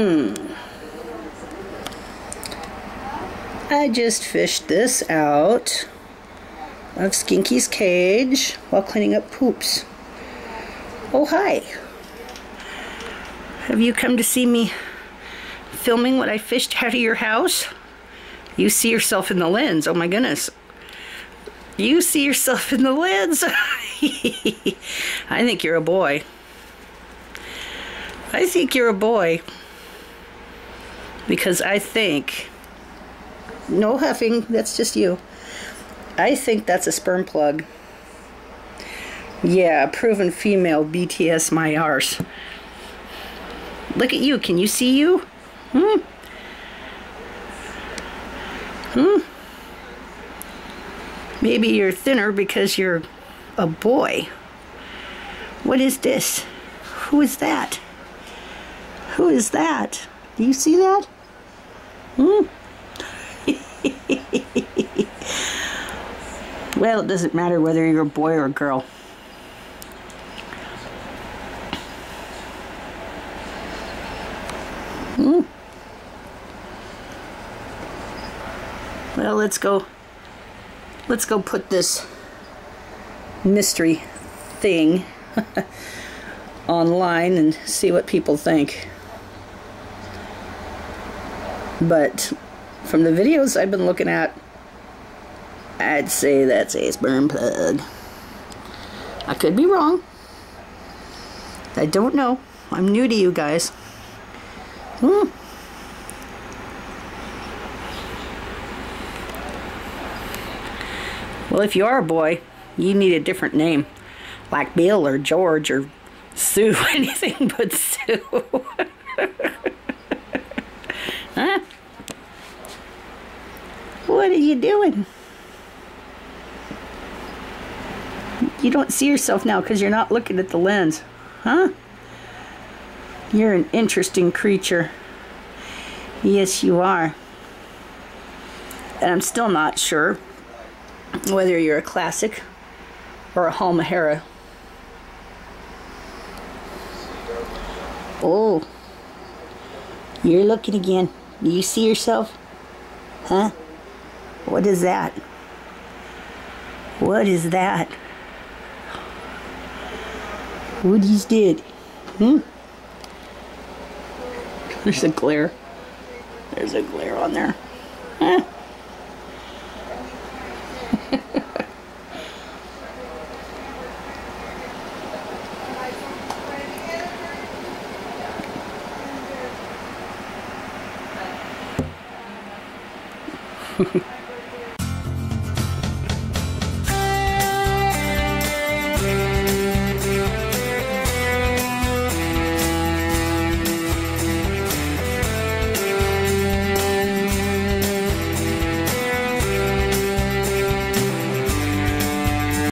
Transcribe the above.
Hmm. I just fished this out of Skinky's cage while cleaning up poops. Oh, hi. Have you come to see me filming what I fished out of your house? You see yourself in the lens. Oh, my goodness. You see yourself in the lens. I think you're a boy. I think you're a boy. Because I think, no huffing, that's just you. I think that's a sperm plug. Yeah, proven female BTS my arse. Look at you. Can you see you? Hmm? Hmm? Maybe you're thinner because you're a boy. What is this? Who is that? Who is that? Do you see that? Hmm? well, it doesn't matter whether you're a boy or a girl. Hmm. Well, let's go. Let's go put this mystery thing online and see what people think. But from the videos I've been looking at, I'd say that's a sperm plug. I could be wrong. I don't know. I'm new to you guys. Hmm. Well, if you are a boy, you need a different name. Like Bill or George or Sue. Anything but Sue. huh? What are you doing? You don't see yourself now because you're not looking at the lens. Huh? You're an interesting creature. Yes, you are. And I'm still not sure whether you're a classic or a Halmahera. Oh, you're looking again. Do you see yourself? Huh? What is that? What is that? Woody's dead. Hmm? There's a glare. There's a glare on there. Huh?